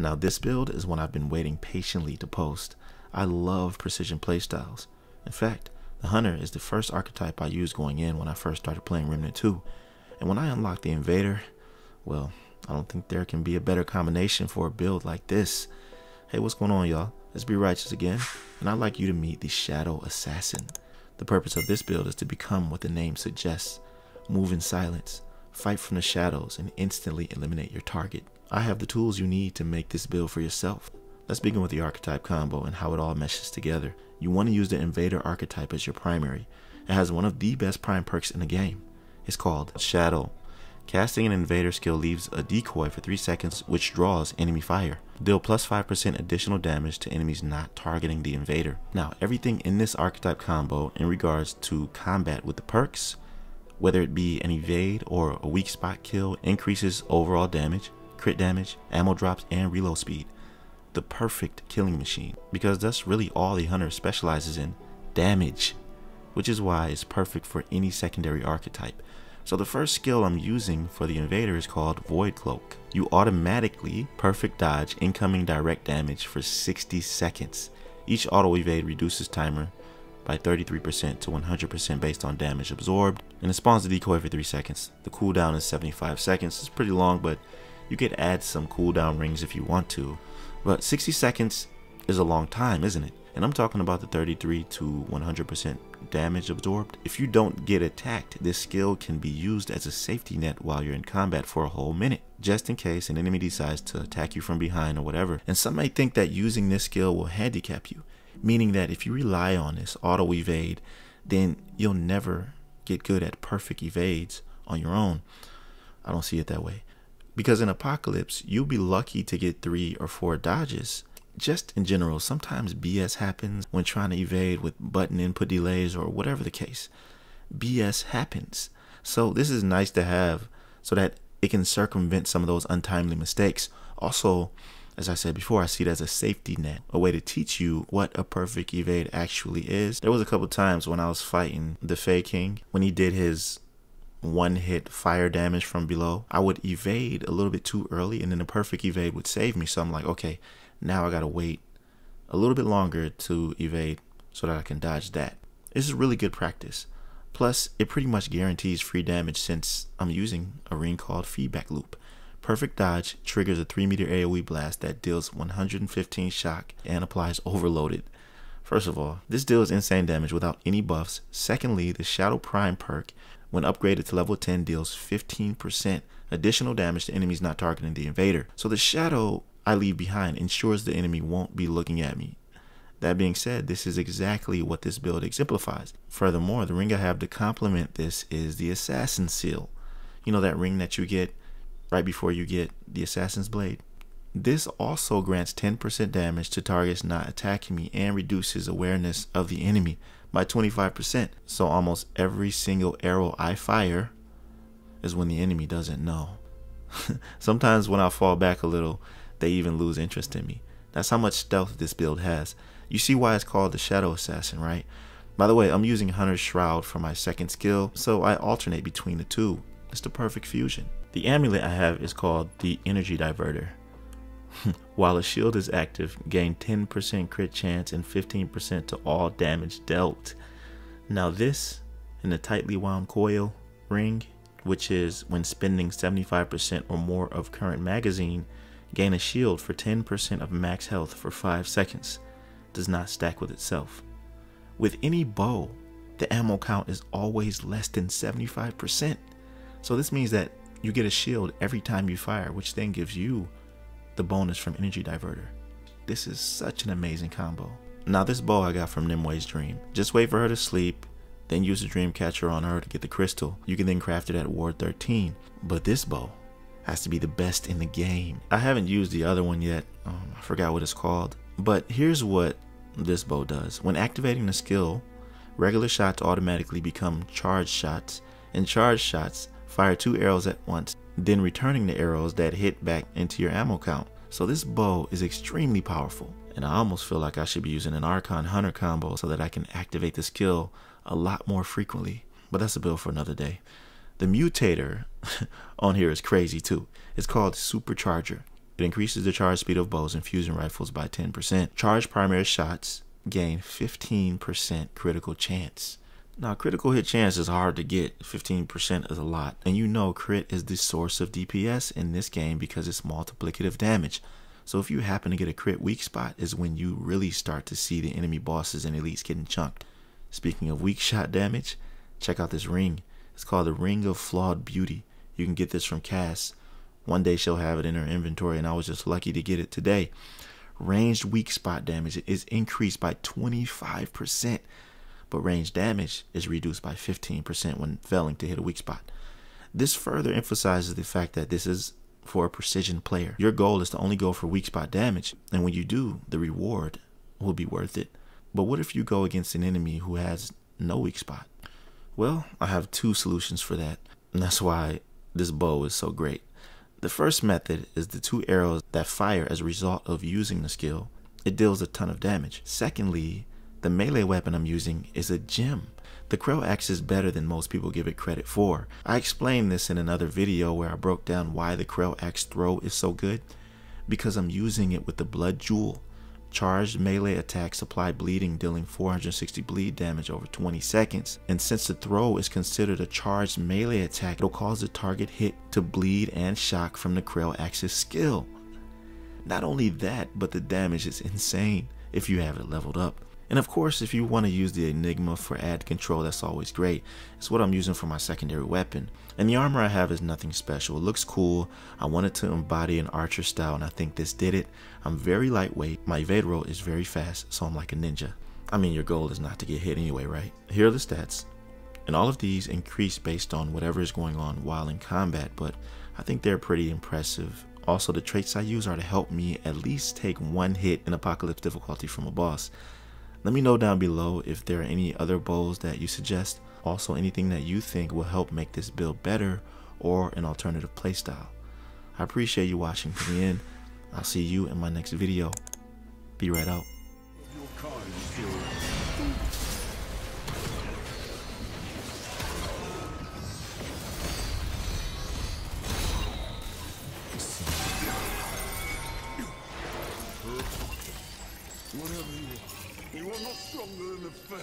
Now this build is one I've been waiting patiently to post. I love precision playstyles. In fact, the Hunter is the first archetype I used going in when I first started playing Remnant 2. And when I unlocked the Invader, well, I don't think there can be a better combination for a build like this. Hey, what's going on, y'all? Let's be righteous again, and I'd like you to meet the Shadow Assassin. The purpose of this build is to become what the name suggests. Move in silence, fight from the shadows, and instantly eliminate your target. I have the tools you need to make this build for yourself. Let's begin with the archetype combo and how it all meshes together. You want to use the Invader archetype as your primary. It has one of the best prime perks in the game. It's called Shadow. Casting an Invader skill leaves a decoy for 3 seconds which draws enemy fire. Deal plus 5% additional damage to enemies not targeting the Invader. Now everything in this archetype combo in regards to combat with the perks, whether it be an evade or a weak spot kill, increases overall damage, crit damage, ammo drops, and reload speed. The perfect killing machine because that's really all the hunter specializes in damage which is why it's perfect for any secondary archetype. So the first skill I'm using for the invader is called void cloak. You automatically perfect dodge incoming direct damage for 60 seconds. Each auto evade reduces timer by 33% to 100% based on damage absorbed and it spawns the decoy for 3 seconds. The cooldown is 75 seconds. It's pretty long but you could add some cooldown rings if you want to but 60 seconds is a long time, isn't it? And I'm talking about the 33 to 100% damage absorbed. If you don't get attacked, this skill can be used as a safety net while you're in combat for a whole minute, just in case an enemy decides to attack you from behind or whatever. And some may think that using this skill will handicap you, meaning that if you rely on this auto evade, then you'll never get good at perfect evades on your own. I don't see it that way. Because in Apocalypse, you'll be lucky to get three or four dodges. Just in general, sometimes BS happens when trying to evade with button input delays or whatever the case. BS happens. So this is nice to have so that it can circumvent some of those untimely mistakes. Also, as I said before, I see it as a safety net, a way to teach you what a perfect evade actually is. There was a couple times when I was fighting the Fey King when he did his one hit fire damage from below, I would evade a little bit too early and then the perfect evade would save me. So I'm like, okay, now I gotta wait a little bit longer to evade so that I can dodge that. This is really good practice. Plus, it pretty much guarantees free damage since I'm using a ring called Feedback Loop. Perfect Dodge triggers a 3 meter AoE blast that deals 115 shock and applies overloaded. First of all, this deals insane damage without any buffs. Secondly, the Shadow Prime perk when upgraded to level 10 deals 15% additional damage to enemies not targeting the invader. So the shadow I leave behind ensures the enemy won't be looking at me. That being said, this is exactly what this build exemplifies. Furthermore, the ring I have to complement this is the Assassin Seal. You know that ring that you get right before you get the Assassin's Blade? This also grants 10% damage to targets not attacking me and reduces awareness of the enemy by 25%. So almost every single arrow I fire is when the enemy doesn't know. Sometimes when I fall back a little, they even lose interest in me. That's how much stealth this build has. You see why it's called the Shadow Assassin, right? By the way, I'm using Hunter's Shroud for my second skill, so I alternate between the two. It's the perfect fusion. The amulet I have is called the Energy Diverter. While a shield is active, gain 10% crit chance and 15% to all damage dealt. Now this, in the tightly wound coil ring, which is when spending 75% or more of current magazine, gain a shield for 10% of max health for 5 seconds, does not stack with itself. With any bow, the ammo count is always less than 75%. So this means that you get a shield every time you fire, which then gives you the bonus from Energy Diverter. This is such an amazing combo. Now this bow I got from Nimue's Dream. Just wait for her to sleep, then use the dream catcher on her to get the crystal. You can then craft it at Ward 13. But this bow has to be the best in the game. I haven't used the other one yet. Um, I forgot what it's called. But here's what this bow does. When activating the skill, regular shots automatically become charged shots, and charged shots fire two arrows at once then returning the arrows that hit back into your ammo count. So this bow is extremely powerful, and I almost feel like I should be using an Archon Hunter combo so that I can activate the skill a lot more frequently. But that's a build for another day. The mutator on here is crazy too. It's called Supercharger. It increases the charge speed of bows and fusion rifles by 10%. Charge primary shots gain 15% critical chance. Now, critical hit chance is hard to get. 15% is a lot. And you know crit is the source of DPS in this game because it's multiplicative damage. So if you happen to get a crit weak spot is when you really start to see the enemy bosses and elites getting chunked. Speaking of weak shot damage, check out this ring. It's called the Ring of Flawed Beauty. You can get this from Cass. One day she'll have it in her inventory and I was just lucky to get it today. Ranged weak spot damage is increased by 25%, but range damage is reduced by 15% when failing to hit a weak spot. This further emphasizes the fact that this is for a precision player. Your goal is to only go for weak spot damage, and when you do, the reward will be worth it. But what if you go against an enemy who has no weak spot? Well, I have two solutions for that, and that's why this bow is so great. The first method is the two arrows that fire as a result of using the skill. It deals a ton of damage. Secondly, the melee weapon I'm using is a gem. The Krell axe is better than most people give it credit for. I explained this in another video where I broke down why the Krell axe throw is so good. Because I'm using it with the blood jewel. Charged melee attacks apply bleeding, dealing 460 bleed damage over 20 seconds. And since the throw is considered a charged melee attack, it'll cause the target hit to bleed and shock from the Krell Axe's skill. Not only that, but the damage is insane if you have it leveled up. And of course, if you want to use the Enigma for add control, that's always great. It's what I'm using for my secondary weapon. And the armor I have is nothing special. It looks cool. I wanted to embody an archer style, and I think this did it. I'm very lightweight. My evade roll is very fast, so I'm like a ninja. I mean, your goal is not to get hit anyway, right? Here are the stats. And all of these increase based on whatever is going on while in combat, but I think they're pretty impressive. Also, the traits I use are to help me at least take one hit in apocalypse difficulty from a boss. Let me know down below if there are any other bows that you suggest, also anything that you think will help make this build better or an alternative playstyle. I appreciate you watching to the end. I'll see you in my next video. Be right out. Whatever you are, you are not stronger than the Fed.